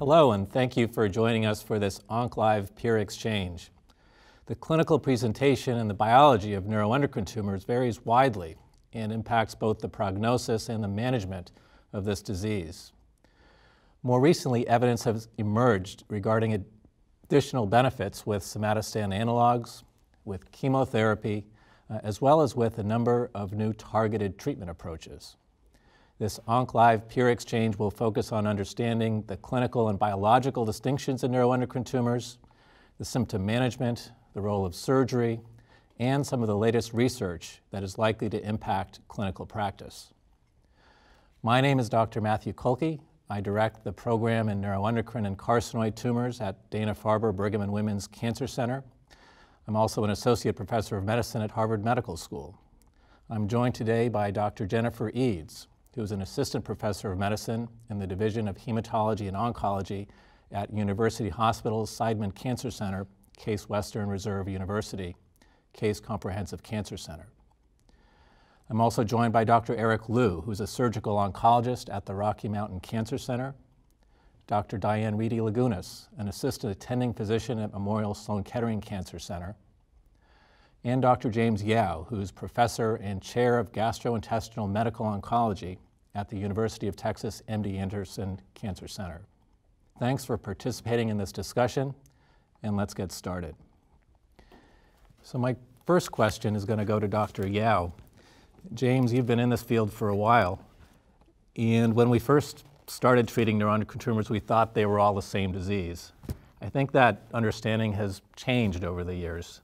Hello, and thank you for joining us for this OncLive Peer Exchange. The clinical presentation and the biology of neuroendocrine tumors varies widely and impacts both the prognosis and the management of this disease. More recently, evidence has emerged regarding additional benefits with somatostatin analogs, with chemotherapy, uh, as well as with a number of new targeted treatment approaches. This OncLive peer exchange will focus on understanding the clinical and biological distinctions in neuroendocrine tumors, the symptom management, the role of surgery, and some of the latest research that is likely to impact clinical practice. My name is Dr. Matthew Kulke. I direct the program in neuroendocrine and carcinoid tumors at Dana-Farber Brigham and Women's Cancer Center. I'm also an associate professor of medicine at Harvard Medical School. I'm joined today by Dr. Jennifer Eads, who is an assistant professor of medicine in the Division of Hematology and Oncology at University Hospital's Seidman Cancer Center, Case Western Reserve University, Case Comprehensive Cancer Center. I'm also joined by Dr. Eric Liu, who's a surgical oncologist at the Rocky Mountain Cancer Center, Dr. Diane Reidy-Lagunes, an assistant attending physician at Memorial Sloan Kettering Cancer Center, and Dr. James Yao, who is professor and chair of gastrointestinal medical oncology at the University of Texas MD Anderson Cancer Center. Thanks for participating in this discussion, and let's get started. So my first question is going to go to Dr. Yao. James, you've been in this field for a while, and when we first started treating neuroendocrine tumors, we thought they were all the same disease. I think that understanding has changed over the years.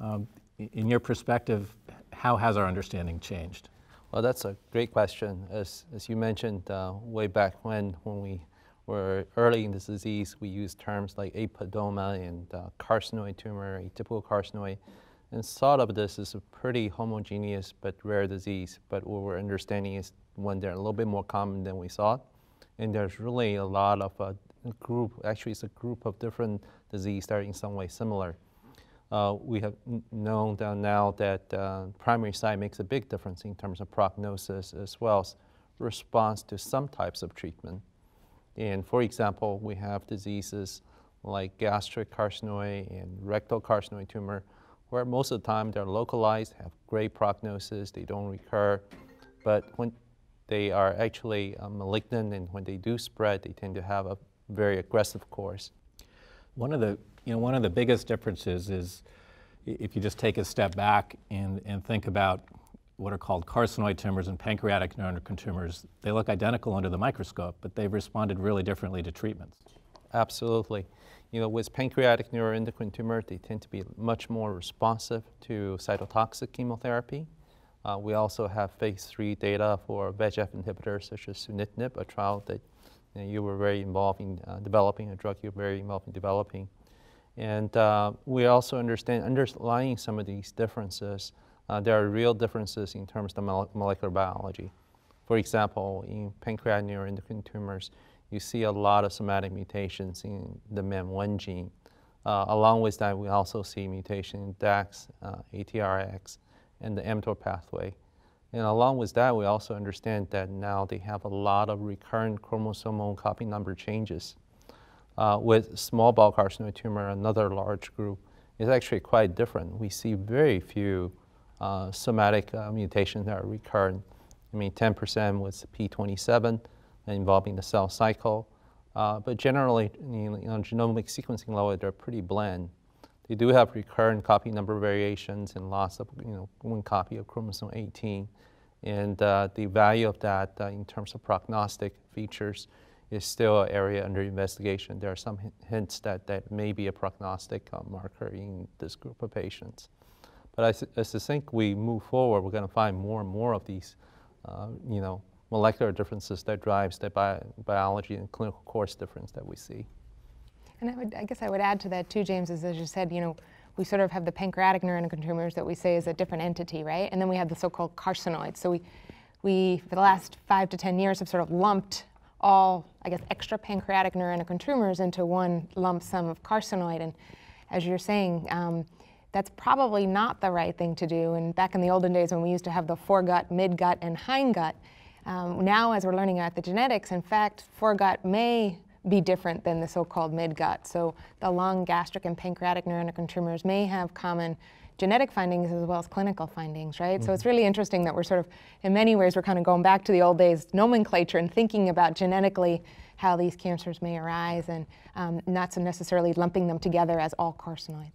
Um, in your perspective, how has our understanding changed? Well, that's a great question. As, as you mentioned, uh, way back when, when we were early in this disease, we used terms like apudoma and uh, carcinoid tumor, atypical carcinoid, and thought of this as a pretty homogeneous but rare disease. But what we're understanding is when they're a little bit more common than we thought, and there's really a lot of uh, a group, actually it's a group of different diseases that are in some way similar. Uh, we have known now that uh, primary site makes a big difference in terms of prognosis as well as response to some types of treatment. And for example, we have diseases like gastric carcinoid and rectal carcinoid tumor, where most of the time they're localized, have great prognosis, they don't recur. But when they are actually uh, malignant and when they do spread, they tend to have a very aggressive course. One of the you know, one of the biggest differences is if you just take a step back and, and think about what are called carcinoid tumors and pancreatic neuroendocrine tumors, they look identical under the microscope, but they've responded really differently to treatments. Absolutely. You know, with pancreatic neuroendocrine tumor, they tend to be much more responsive to cytotoxic chemotherapy. Uh, we also have phase three data for VEGF inhibitors such as sunitinib, a trial that you, know, you were very involved in uh, developing, a drug you were very involved in developing. And uh, we also understand, underlying some of these differences, uh, there are real differences in terms of molecular biology. For example, in pancreatic neuroendocrine tumors, you see a lot of somatic mutations in the MEN1 gene. Uh, along with that, we also see mutation in DAXX, uh, ATRX, and the mTOR pathway. And along with that, we also understand that now they have a lot of recurrent chromosomal copy number changes uh, with small bowel carcinoma tumor, another large group, is actually quite different. We see very few uh, somatic uh, mutations that are recurrent. I mean, 10% was P27 involving the cell cycle. Uh, but generally, you know, on genomic sequencing level, they're pretty bland. They do have recurrent copy number variations and loss of you know, one copy of chromosome 18. And uh, the value of that uh, in terms of prognostic features is still an area under investigation. There are some hints that that may be a prognostic uh, marker in this group of patients. But as, as I think we move forward, we're going to find more and more of these, uh, you know, molecular differences that drives the bi biology and clinical course difference that we see. And I, would, I guess I would add to that too, James, is as you said, you know, we sort of have the pancreatic neuroendocrine tumors that we say is a different entity, right? And then we have the so-called carcinoids. So we, we, for the last five to 10 years, have sort of lumped all, I guess, extra pancreatic neuroendocrine tumors into one lump sum of carcinoid. And as you're saying, um, that's probably not the right thing to do. And back in the olden days when we used to have the foregut, midgut, and hindgut, um, now as we're learning about the genetics, in fact, foregut may be different than the so-called midgut. So the lung, gastric, and pancreatic neuroendocrine tumors may have common genetic findings as well as clinical findings, right? Mm-hmm. So it's really interesting that we're sort of, in many ways, we're kind of going back to the old days nomenclature and thinking about genetically how these cancers may arise and um, not so necessarily lumping them together as all carcinoids.